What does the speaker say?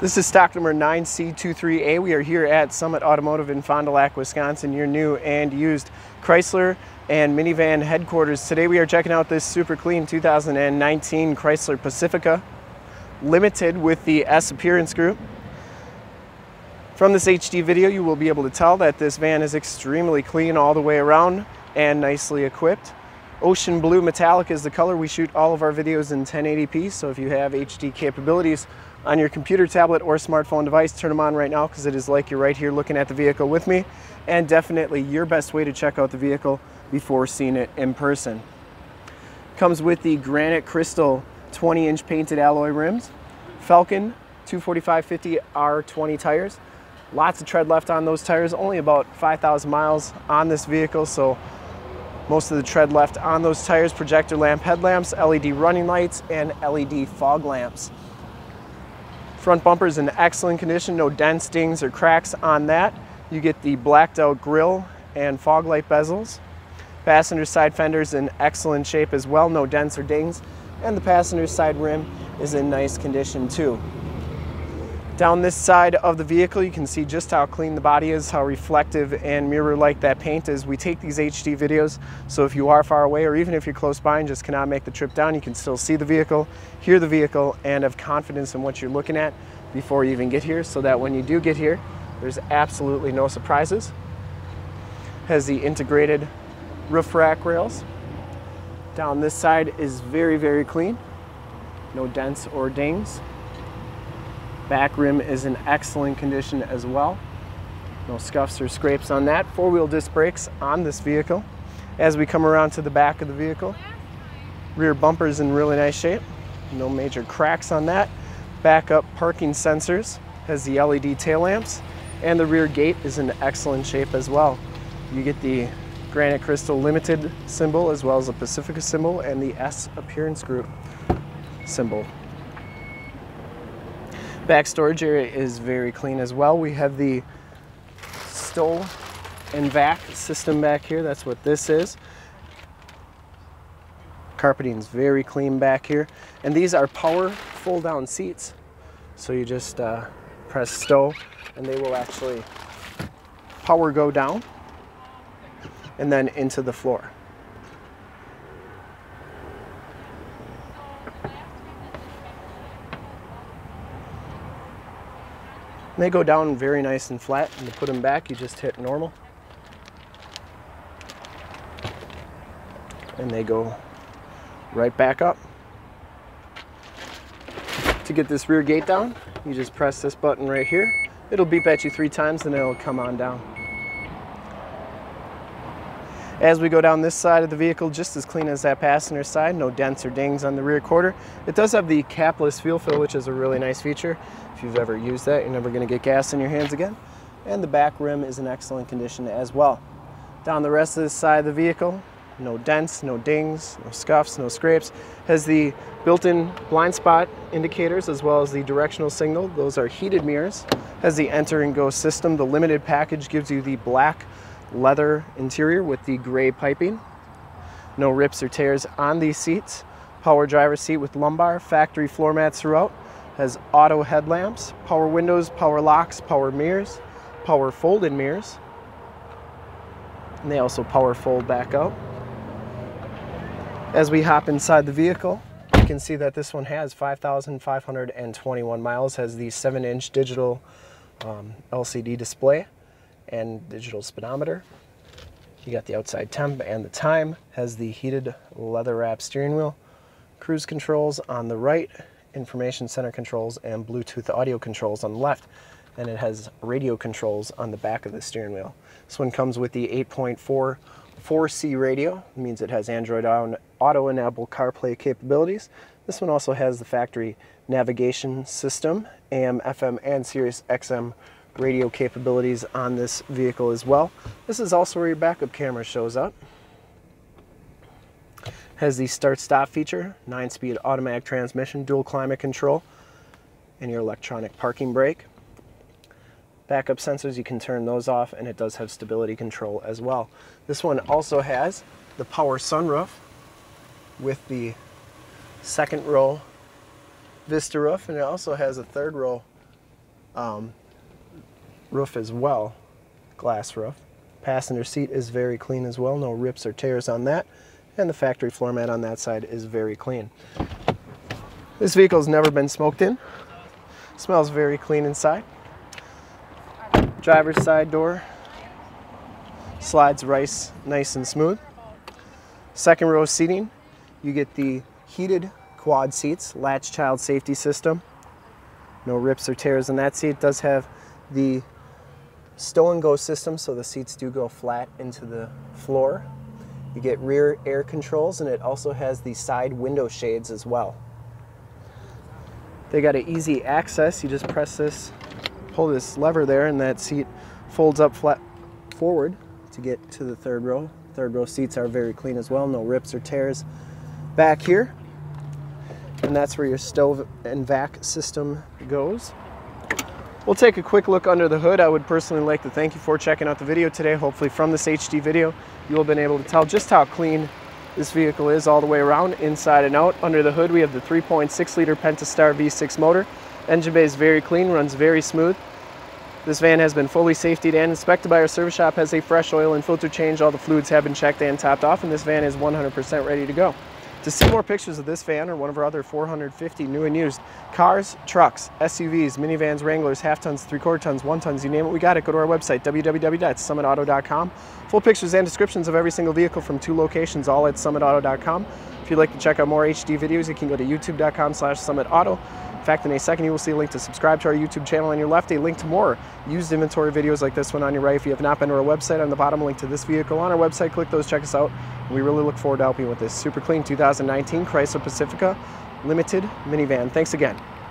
This is stock number 9C23A. We are here at Summit Automotive in Fond du Lac, Wisconsin, your new and used Chrysler and minivan headquarters. Today we are checking out this super clean 2019 Chrysler Pacifica Limited with the S Appearance Group. From this HD video, you will be able to tell that this van is extremely clean all the way around and nicely equipped. Ocean Blue Metallic is the color. We shoot all of our videos in 1080p, so if you have HD capabilities on your computer, tablet, or smartphone device, turn them on right now because it is like you're right here looking at the vehicle with me, and definitely your best way to check out the vehicle before seeing it in person. Comes with the granite crystal 20-inch painted alloy rims, Falken 245-50 R20 tires, lots of tread left on those tires, only about 5,000 miles on this vehicle, so most of the tread left on those tires, projector lamp headlamps, LED running lights, and LED fog lamps. Front bumper is in excellent condition, no dents, dings, or cracks on that. You get the blacked out grille and fog light bezels. Passenger side fender is in excellent shape as well, no dents or dings. And the passenger side rim is in nice condition too. Down this side of the vehicle, you can see just how clean the body is, how reflective and mirror-like that paint is. We take these HD videos, so if you are far away or even if you're close by and just cannot make the trip down, you can still see the vehicle, hear the vehicle, and have confidence in what you're looking at before you even get here, so that when you do get here, there's absolutely no surprises. Has the integrated roof rack rails. Down this side is very, very clean. No dents or dings. Back rim is in excellent condition as well. No scuffs or scrapes on that. Four-wheel disc brakes on this vehicle. As we come around to the back of the vehicle, rear bumper is in really nice shape. No major cracks on that. Backup parking sensors has the LED tail lamps and the rear gate is in excellent shape as well. You get the Granite Crystal Limited symbol as well as the Pacifica symbol and the S Appearance Group symbol. Back storage area is very clean as well. We have the stow and vac system back here. That's what this is. Carpeting is very clean back here. And these are power fold down seats. So you just uh, press stow and they will actually power go down and then into the floor. And they go down very nice and flat and to put them back you just hit normal. And they go right back up. To get this rear gate down, you just press this button right here. It'll beep at you three times and it'll come on down. As we go down this side of the vehicle, just as clean as that passenger side, no dents or dings on the rear quarter. It does have the capless fuel fill, which is a really nice feature. If you've ever used that, you're never gonna get gas in your hands again. And the back rim is in excellent condition as well. Down the rest of the side of the vehicle, no dents, no dings, no scuffs, no scrapes. Has the built-in blind spot indicators as well as the directional signal. Those are heated mirrors. Has the enter and go system. The limited package gives you the black leather interior with the gray piping. No rips or tears on these seats. Power driver seat with lumbar, factory floor mats throughout. Has auto headlamps, power windows, power locks, power mirrors, power folded mirrors. And they also power fold back out. As we hop inside the vehicle, you can see that this one has 5,521 miles, has the 7-inch digital um, LCD display and digital speedometer. You got the outside temp and the time, has the heated leather wrap steering wheel, cruise controls on the right, information center controls and Bluetooth audio controls on the left. And it has radio controls on the back of the steering wheel. This one comes with the 8.4 4C radio, it means it has Android Auto and Apple CarPlay capabilities. This one also has the factory navigation system, AM, FM, and Sirius XM radio capabilities on this vehicle as well. This is also where your backup camera shows up. Has the start-stop feature, 9-speed automatic transmission, dual climate control, and your electronic parking brake. Backup sensors, you can turn those off, and it does have stability control as well. This one also has the power sunroof with the second row vista roof, and it also has a third row um, roof as well, glass roof. Passenger seat is very clean as well, no rips or tears on that. And the factory floor mat on that side is very clean. This vehicle has never been smoked in. Smells very clean inside. Driver's side door slides rice nice and smooth. Second row seating, you get the heated quad seats, latch child safety system. No rips or tears in that seat. It does have the stow and go system, so the seats do go flat into the floor. You get rear air controls, and it also has the side window shades as well. They got an easy access. You just press this, pull this lever there, and that seat folds up flat forward to get to the third row. Third row seats are very clean as well, no rips or tears back here. And that's where your stow and vac system goes. We'll take a quick look under the hood. I would personally like to thank you for checking out the video today. Hopefully from this HD video, you'll have been able to tell just how clean this vehicle is all the way around, inside and out. Under the hood, we have the 3.6 liter Pentastar V6 motor. Engine bay is very clean, runs very smooth. This van has been fully safetied and inspected by our service shop, has a fresh oil and filter change. All the fluids have been checked and topped off, and this van is 100% ready to go. To see more pictures of this van or one of our other 450 new and used cars, trucks, SUVs, minivans, Wranglers, half tons, three quarter tons, one tons, you name it, we got it. Go to our website, www.summitauto.com. Full pictures and descriptions of every single vehicle from two locations, all at summitauto.com. If you'd like to check out more HD videos, you can go to youtube.com slash summitauto. In fact, in a second, you will see a link to subscribe to our YouTube channel on your left, a link to more used inventory videos like this one on your right. If you have not been to our website, on the bottom, a link to this vehicle on our website. Click those, check us out. We really look forward to helping with this super clean 2019 Chrysler Pacifica Limited minivan. Thanks again.